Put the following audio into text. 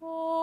Oh.